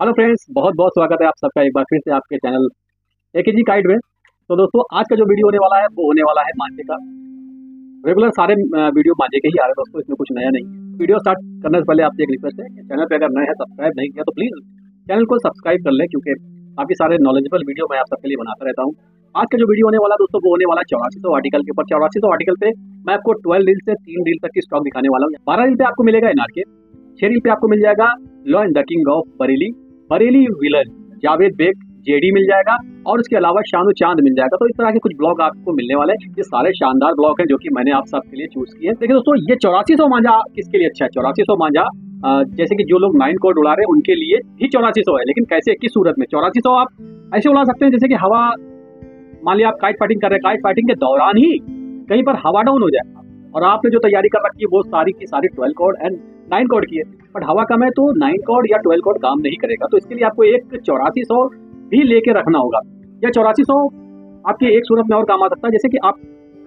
Hello friends बहुत बहुत स्वागत है आप सबका एक बार फिर से आपके चैनल ए के जी गाइड में। तो दोस्तों, आज का जो वीडियो होने वाला है, वो होने वाला है मांझे का। रेगुलर सारे वीडियो मांझे के ही आ रहे हैं दोस्तों, इसमें कुछ नया नहीं। है वीडियो स्टार्ट करने से पहले आपसे एक रिक्वेस्ट है चैनल पर अगर नए हैं सब्सक्राइब नहीं किया तो प्लीज़ चैनल को सब्सक्राइब कर लें, क्योंकि काफ़ी सारे नॉलेजेबल वीडियो मैं आप सबके लिए बनाता रहता हूँ। आज का जो वीडियो होने वाला दोस्तों, वो होने वाला चौरासी सौ आर्टिकल के ऊपर। चौरासी सौ आर्टिकल पे मैं आपको ट्वेल्व रील से तीन रील तक की स्टॉक दिखाने वाला हूँ। बारह रील पे आपको मिलेगा एनआरके छह रील पे आपको मिल जाएगा law and the king of Bareilly Bareilly villain, Javed Baig, JD मिल जाएगा और उसके अलावा शानु चाँद मिल जाएगा। तो इस तरह के कुछ ब्लॉग आपको मिलने वाले हैं। ये सारे शानदार ब्लॉग हैं जो कि मैंने आप सबके लिए चूज़ किए देखिए दोस्तों, ये चौरासी सौ मांझा किसके लिए अच्छा है? चौरासी सौ मांझा जैसे कि जो लोग नाइन कोड उड़ा रहे हैं, उनके लिए ही चौरासी सौ है। लेकिन कैसे, किस सूरत में? चौरासी सौ आप ऐसे उड़ा सकते हैं जैसे कि हवा, मान लिया आप काइट फाइटिंग कर रहे हैं। काइट फाइटिंग के दौरान ही कहीं पर हवा डाउन हो जाए। और आपने जो तैयारी कर रखी है, वो सारी की सारी twelve cord and nine cord की है। बट हवा कम है तो नाइन कोड या ट्वेल्व कोड काम नहीं करेगा। तो इसके लिए आपको एक चौरासी सौ भी लेके रखना होगा। या चौरासी सौ आपके एक सूरत में और काम आ सकता है। जैसे कि आप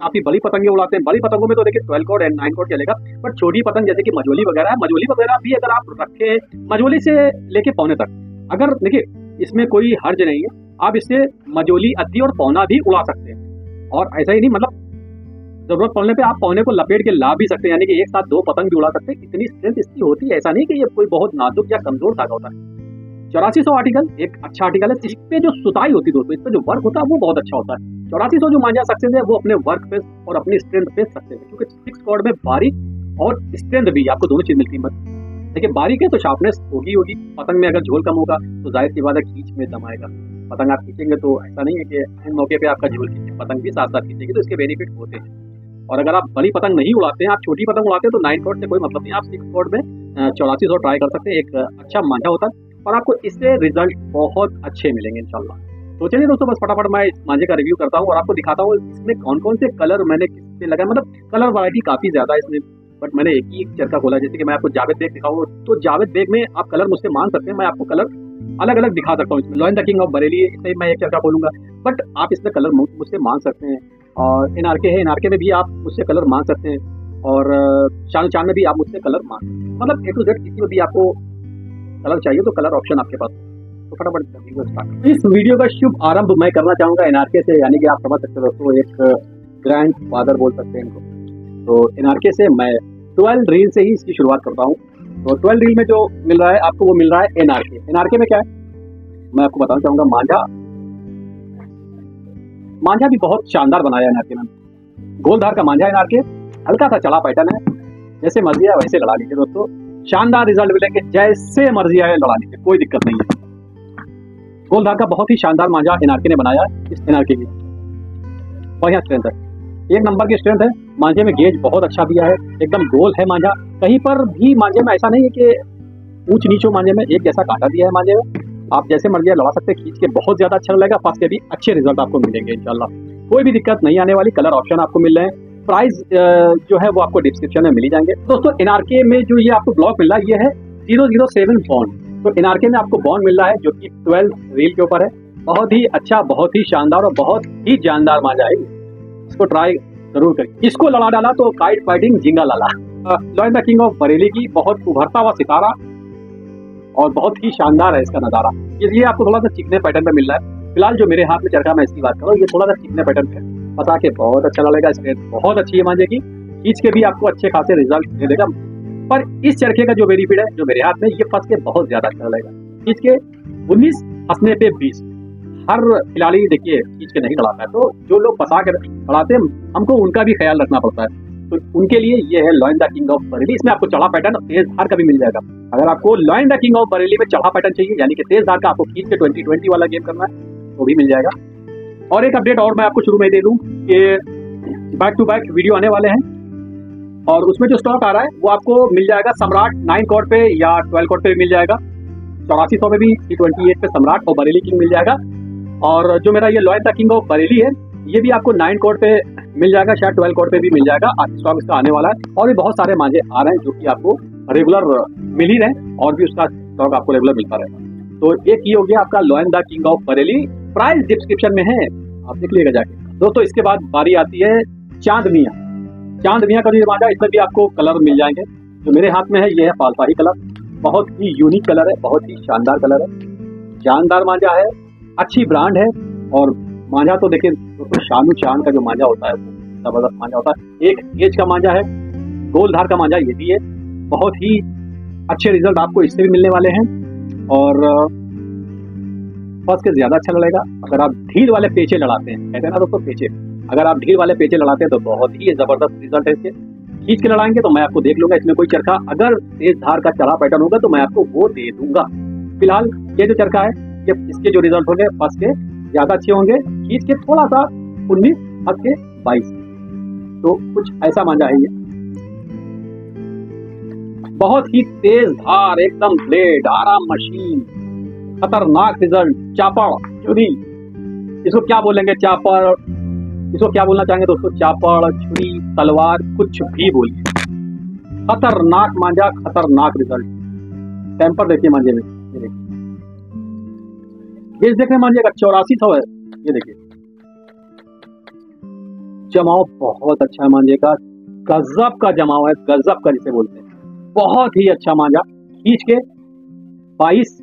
काफ़ी बड़ी पतंगे उड़ाते हैं। बड़ी पतंगों में तो देखिए twelve cord and nine cord चलेगा। बट छोटी पतंग जैसे कि मजोली वगैरह है मजोली वगैरह भी अगर आप रखे मजोली से लेके पौने तक, अगर देखिए इसमें कोई हर्ज नहीं है, आप इससे मजोली अद्दी और पौना भी उड़ा सकते हैं। और ऐसा ही नहीं मतलब ज़रूरत पड़ने पे आप पौने को लपेट के ला भी सकते हैं, यानी कि एक साथ दो पतंग भी उड़ा सकते हैं। इतनी स्ट्रेंथ इसकी होती है, ऐसा नहीं कि ये कोई बहुत नाजुक या कमज़ोर धागा होता है। चौरासी सौ आर्टिकल एक अच्छा आर्टिकल है इस पे जो सुताई होती है दोस्तों, इस पे जो वर्क होता है, वो बहुत अच्छा होता है। चौरासी सौ जो मांझा सक्सेस है, वो अपने वर्क पे और अपनी स्ट्रेंथ पे सक्सेस है, क्योंकि सिक्स कॉर्ड में बारीक और स्ट्रेंथ भी, आपको दोनों चीज़ मिलती है देखिए बारीक है तो शार्पनेस होगी होगी, पतंग में अगर झोल कम होगा तो ज़ाहिर सी बात है खींच में दम आएगा। पतंग आप खींचेंगे तो ऐसा नहीं है कि मौके पे आपका झोल खींचे, पतंग भी साथ साथ खींचेगी तो इसके बेनिफिट होते हैं। और अगर आप बड़ी पतंग नहीं उड़ाते हैं, आप छोटी पतंग उड़ाते हैं तो नाइन कोड से कोई मतलब नहीं आप सिक्स कोड में चौरासी सौ ट्राई कर सकते हैं, एक अच्छा मांझा होता है। और आपको इससे रिज़ल्ट बहुत अच्छे मिलेंगे इनशाला तो चलिए दोस्तों, बस फटाफट मैं इस मांझे का रिव्यू करता हूँ और आपको दिखाता हूँ इसमें कौन कौन से कलर मैंने किस पे लगाए मतलब कलर वरायटी काफ़ी ज़्यादा है इसमें बट मैंने एक ही एक चरखा खोला जैसे कि मैं आपको जावेद बेग दिखाऊँ। तो जावेद बेग में आप कलर मुझसे मांग सकते हैं, मैं आपको कलर अलग अलग दिखा सकता हूँ इसमें। Lion the king of Bareilly इसमें मैं एक चरखा खोलूँगा बट आप इसमें कलर मुझसे मांग सकते हैं। और एनआरके है एनआरके में भी आप मुझसे कलर मांग सकते हैं और चाँद चाँद में भी आप मुझसे कलर मांग मतलब ए टू जेड किसी में भी आपको कलर चाहिए तो कलर ऑप्शन आपके पास। तो फटाफट इस वीडियो का शुभ आरंभ मैं करना चाहूँगा एनआरके से, यानी कि आप समझ सकते हो दोस्तों एक ग्रैंड फादर बोल सकते हैं इनको। तो एनआरके से मैं ट्वेल्व रील से ही इसकी शुरुआत करता हूँ। तो ट्वेल्व रील में जो मिल रहा है, आपको वो मिल रहा है एनआरके एनआरके में क्या है? मैं आपको बताना चाहूँगा, मांझा। मांझा भी बहुत शानदार बनाया एनआरके में गोलधार का मांझा है एनआरके हल्का सा चला पैटर्न है। जैसे मर्ज़ी है, वैसे लड़ा लीजिए दोस्तों। शानदार रिज़ल्ट मिलेंगे, जैसे मर्ज़ी आए लड़ा लीजिए, कोई दिक्कत नहीं है। गोलधार का बहुत ही शानदार मांझा एनआरके ने बनाया है, इस एनआरके की बढ़िया स्ट्रेंथ है। एक नंबर की स्ट्रेंथ है। मांझे में गेज बहुत अच्छा दिया है। एकदम गोल है मांझा। कहीं पर भी मांझे में ऐसा नहीं है कि ऊंच नीचो मांझे में एक जैसा काटा दिया है मांझे में। आप जैसे मर्ज़ी लड़ा सकते हैं, खींच के बहुत ज़्यादा अच्छा लगेगा फंस के भी अच्छे रिज़ल्ट आपको मिलेंगे इंशाल्लाह। कोई भी दिक्कत नहीं आने वाली कलर ऑप्शन आपको मिल रहे हैं। प्राइस जो है वो आपको डिस्क्रिप्शन में मिल जाएँगे। दोस्तों एनआरके में जो ये आपको ब्लॉक मिल रहा है, ये है ज़ीरो ज़ीरो सेवन बॉन्ड तो एनआरके में आपको बॉन्ड मिल रहा है, जो कि ट्वेल्थ रील के ऊपर है। बहुत ही अच्छा बहुत ही शानदार और बहुत ही जानदार मांझा है। इसको ट्राई ज़रूर करें इसको लड़ा डाला तो काइट फाइटिंग जिंगा लाला। Lion the king of Bareilly की बहुत उभरता हुआ सितारा। और बहुत ही शानदार है इसका नज़ारा। इसलिए आपको थोड़ा सा चिकने पैटर्न में मिल रहा है। फ़िलहाल जो मेरे हाथ में चरखा, मैं इसकी बात करूँ ये थोड़ा सा चिकने पैटर्न पे पता के बहुत अच्छा लगेगा स्ट्रेट बहुत अच्छी है मांझे की। खींच के भी आपको अच्छे खासे रिज़ल्ट दे देगा। पर इस चरखे का जो बेनिफिट है, जो मेरे हाथ में, ये फंस के बहुत ज़्यादा अच्छा लगेगा। खींच के उन्नीस, हंसने पे बीस। हर खिलाड़ी, देखिए, खींच के नहीं लड़ाता है। तो जो लोग फंसा के लड़ाते हैं, हमको उनका भी ख्याल रखना पड़ता है। तो उनके लिए ये है lion the king of Bareilly इसमें आपको चढ़ा पैटर्न तेज धार का भी मिल जाएगा। अगर आपको lion the king of Bareilly में चढ़ा पैटर्न चाहिए, यानी कि तेज धार का आपको खींच के ट्वेंटी ट्वेंटी वाला गेम करना है, वो भी मिल जाएगा। और एक अपडेट और मैं आपको शुरू में दे दूँ कि बैक टू बैक वीडियो आने वाले हैं। और उसमें जो स्टॉक आ रहा है, वो आपको मिल जाएगा सम्राट नाइन कोड पे या ट्वेल्व कोड पे मिल जाएगा। चौरासी सौ में भी टी ट्वेंटी एट पे सम्राट और बरेली किंग मिल जाएगा। और जो मेरा ये lion the king of Bareilly है, ये भी आपको नाइन कोड पे मिल जाएगा, शायद ट्वेल्व कोड पे भी मिल जाएगा स्टॉक इसका आने वाला है। और भी बहुत सारे मांझे आ रहे हैं जो कि आपको रेगुलर मिल ही रहे और भी उसका स्टॉक आपको रेगुलर मिलता रहेगा तो एक ये हो गया आपका lion the king of Bareilly price description में है, आप देख लीजिएगा जाके। दोस्तों, इसके बाद बारी आती है चाँद मिया। चाँद मिया का जो मांझा इसमें भी आपको कलर मिल जाएँगे। जो मेरे हाथ में है, ये है पालपाही कलर बहुत ही यूनिक कलर है, बहुत ही शानदार कलर है। जानदार मांझा है, अच्छी ब्रांड है और मांझा तो देखिए, दोस्तों, शानू चाँद का जो मांझा होता है ज़बरदस्त मांझा होता है। एक एज का मांझा है, गोलधार का मांझा ये भी है। बहुत ही अच्छे रिज़ल्ट आपको इससे भी मिलने वाले हैं। और फ़र्स्ट के ज़्यादा अच्छा लड़ेगा अगर आप ढील वाले पेचे लड़ाते हैं, कहते हैं ना दोस्तों पेचे, अगर आप ढील वाले पेचे लड़ाते हैं तो बहुत ही ज़बरदस्त रिज़ल्ट है इसके। खींच के लड़ाएँगे तो मैं आपको देख लूँगा, इसमें कोई चरखा। अगर तेज धार का चढ़ा पैटर्न होगा तो मैं आपको वो दे दूँगा। फ़िलहाल ये जो चरखा है, ये इसके जो रिज़ल्ट होंगे, फ़र्स्ट के, ज़्यादा अच्छे होंगे। खींच के थोड़ा सा उन्नीस, फ़र्स्ट के बाईस। तो कुछ ऐसा मांझा है ये। बहुत ही तेज धार, एकदम ब्लेड आराम मशीन खतरनाक रिज़ल्ट चापड़, छुरी। इसको क्या बोलेंगे चापड़? इसको क्या बोलना चाहेंगे दोस्तों? चापड़, छुरी, तलवार, कुछ भी बोलिए। खतरनाक मांझा, खतरनाक रिज़ल्ट टेम्पर देखिए मांझे में, ये देखिए। ये देखने मांझे का चौरासी सौ है, ये देखिए। जमाव बहुत अच्छा है मांझे का। गजब का जमाव है, गजब का जिसे बोलते हैं। बहुत ही अच्छा मांझा। खींच के बाईस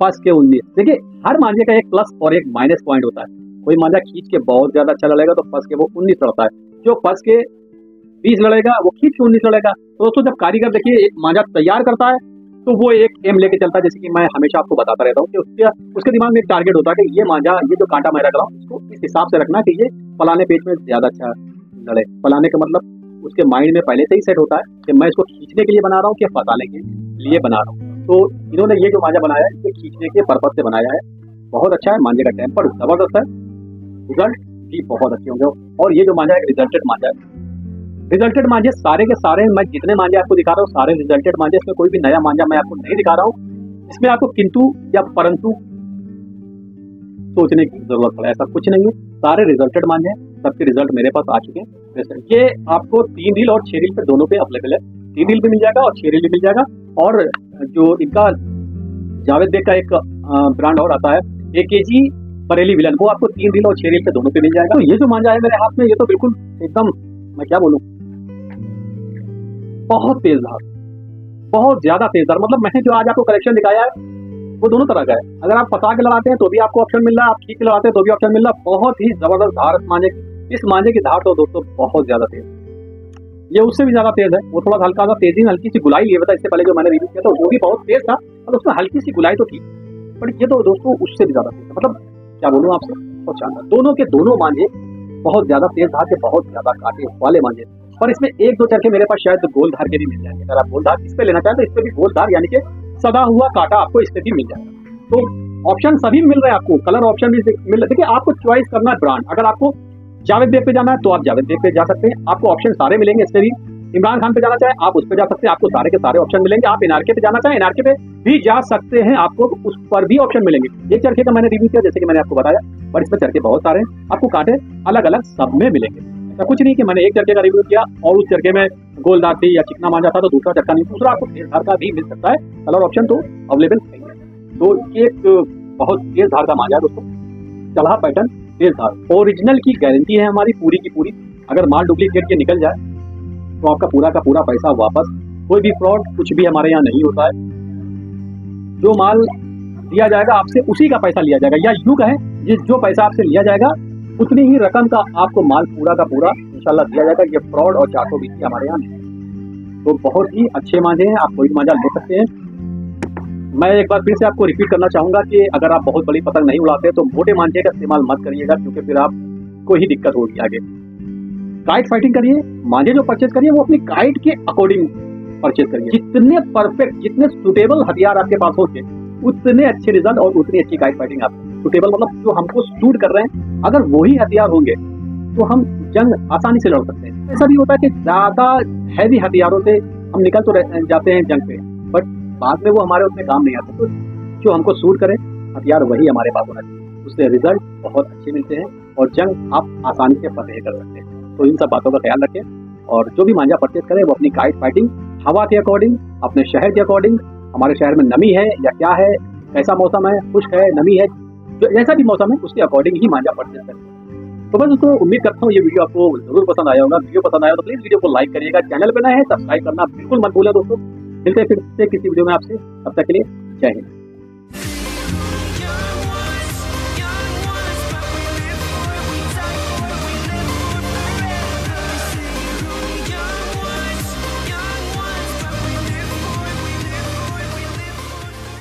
फ़र्स्ट के उन्नीस। देखिए, हर मांझे का एक प्लस और एक माइनस पॉइंट होता है। कोई मांझा खींच के बहुत ज़्यादा अच्छा लड़ेगा तो फ़र्स्ट के वो उन्नीस लड़ता है। जो फ़र्स्ट के बीस लड़ेगा, वो खींच के उन्नीस लड़ेगा। तो दोस्तों, जब कारीगर देखिए, एक मांझा तैयार करता है तो वो एक एम लेके चलता है, जैसे कि मैं हमेशा आपको बताता रहता हूँ कि उसके उसके दिमाग में एक टारगेट होता है कि ये मांझा, ये जो कांटा मैं रख रहा हूँ, इसको इस हिसाब से रखना कि ये फलाने पेज में ज़्यादा अच्छा लड़े। फलाने का मतलब उसके माइंड में पहले से ही सेट होता है कि मैं इसको खींचने के लिए बना रहा हूँ कि फसाने के लिए बना रहा हूँ। तो इन्होंने ये जो मांझा बनाया है ये खींचने के पर्पज से बनाया है। बहुत अच्छा है मांझे का टेम्पर ज़बरदस्त है। रिज़ल्ट भी बहुत अच्छे होंगे। और ये जो मांझा है रिजल्टेड मांझा है। रिजल्टेड मांझे सारे के सारे, मैं जितने मांझे आपको दिखा रहा हूँ, सारे रिजल्टेड मांझे इसमें कोई भी नया मांझा मैं आपको नहीं दिखा रहा हूँ। इसमें आपको किंतु या परंतु सोचने की ज़रूरत पड़े, ऐसा कुछ नहीं है। सारे रिजल्टेड मांझे सबके रिज़ल्ट मेरे पास आ चुके हैं। ये आपको तीन रील और छह रील पे दोनों पे अवेलेबल है। तीन रील भी मिल जाएगा और छह रील भी मिल जाएगा। और जो इनका जावेद बेग का एक ब्रांड और आता है ए के जी बरेली विलन वो आपको तीन रील और छह रील पे दोनों पे मिल जाएगा। तो ये जो मांझा है मेरे हाथ में, ये तो बिल्कुल एकदम, मैं क्या बोलूँ? बहुत तेज धार बहुत ज़्यादा तेज धार मतलब मैंने जो आज आपको कलेक्शन दिखाया है, वो दोनों तरह का है। अगर आप पता के लगाते हैं तो भी आपको ऑप्शन मिल रहा है। आप खींच के लगाते हैं तो भी ऑप्शन मिल रहा है। बहुत ही ज़बरदस्त धार मांझे। इस मांझे की धार तो दोस्तों बहुत ज़्यादा तेज ये उससे भी ज़्यादा तेज है। वो थोड़ा हल्का सा तेज़ी में हल्की सी गुलाई लिए था, इससे पहले जो मैंने रिव्यू किया था, वो भी बहुत तेज था और उसमें हल्की सी गुलाई तो थी। बट ये तो दोस्तों उससे भी ज़्यादा तेज मतलब क्या बोलूँ आपसे? बहुत शानदार दोनों के दोनों मांझे बहुत ज़्यादा तेज धार के, बहुत ज़्यादा काटे वाले मांझे। पर इसमें एक दो चरखे मेरे पास शायद गोल धार के भी मिल जाएँगे। अगर आप गोल धार इस पे लेना चाहें तो इस पे भी गोल धार, यानी कि सदा हुआ काटा आपको इस पे भी मिल जाएगा। तो ऑप्शन सभी मिल रहे हैं आपको। कलर ऑप्शन भी मिल रहे देखिए, आपको चॉइस करना है ब्रांड अगर आपको जावेद देव पे जाना है तो आप जावेद देव पे जा सकते हैं। आपको ऑप्शन सारे मिलेंगे इससे भी। इमरान खान पे जाना चाहे, आप उस पर जा सकते हैं। आपको सारे के सारे ऑप्शन मिलेंगे। आप एनआरके पे जाना चाहे एनआरके पे भी जा सकते हैं। आपको उस पर भी ऑप्शन मिलेंगे। एक चरखे का मैंने रिव्यू किया, जैसे कि मैंने आपको बताया पर इसमें चरखे बहुत सारे हैं। आपको कांटे अलग अलग सब में मिलेंगे। ऐसा कुछ नहीं कि मैंने एक चरखे का रिव्यू किया और उस चरखे में गोलदार थी या चिकना मांझा था तो दूसरा चरखा नहीं। दूसरा आपको तेज धार का भी मिल सकता है। कलर ऑप्शन तो अवेलेबल है तो एक बहुत तेज धार का मांझा दोस्तों। चढ़ा पैटर्न तेज धार ओरिजिनल की गारंटी है हमारी पूरी की पूरी। अगर माल डुप्लीकेट के निकल जाए तो आपका पूरा का पूरा पैसा वापस। कोई भी फ्रॉड कुछ भी हमारे यहाँ नहीं होता है। जो माल दिया जाएगा, आपसे उसी का पैसा लिया जाएगा। या यूँ कहें, जिस जो पैसा आपसे लिया जाएगा, उतनी ही रकम का आपको माल पूरा का पूरा, इंशाल्लाह, दिया जाएगा। ये फ्रॉड और सौ बीस हमारे यहाँ तो बहुत ही अच्छे मांझे हैं। आप कोई मांझा ले सकते हैं। मैं एक बार फिर से आपको रिपीट करना चाहूँगा कि अगर आप बहुत बड़ी पतंग नहीं उड़ाते तो मोटे मांझे का इस्तेमाल मत करिएगा, क्योंकि फिर आपको ही दिक्कत होगी आगे। काइट फाइटिंग करिए, मांझे जो परचेज करिए, वो अपनी काइट के अकॉर्डिंग परचेज करिए। जितने परफेक्ट जितने सुटेबल हथियार आपके पास होते उतने अच्छे रिज़ल्ट और उतनी अच्छी काइट फाइटिंग आप सुटेबल मतलब जो हमको सूट कर रहे हैं, अगर वही हथियार होंगे तो हम जंग आसानी से लड़ सकते हैं। ऐसा भी होता है कि ज़्यादा हैवी हथियारों से हम निकल तो जाते हैं जंग पे बट बाद में वो हमारे उसमें काम नहीं आते। तो जो हमको सूट करे। हथियार वही हमारे पास होना चाहिए। उससे रिज़ल्ट बहुत अच्छे मिलते हैं और जंग आप आसानी से फतेह कर सकते हैं। तो इन सब बातों का ख्याल रखें और जो भी मांझा परचेज करें, वो अपनी काइट फाइटिंग हवा के अकॉर्डिंग अपने शहर के अकॉर्डिंग हमारे शहर में नमी है या क्या है? कैसा मौसम है, खुश्क है, नमी है, जो जैसा भी मौसम है, उसके अकॉर्डिंग ही मांझा परचेज करें। तो बस उसको उम्मीद करता हूँ ये वीडियो आपको ज़रूर पसंद आया होगा। वीडियो पसंद आया तो प्लीज़ वीडियो को लाइक करिएगा। चैनल पे नए हैं सब्सक्राइब करना बिल्कुल मत भूलें दोस्तों। मिलते हैं फिर से किसी वीडियो में आपसे। अब तक के लिए जय हिंद।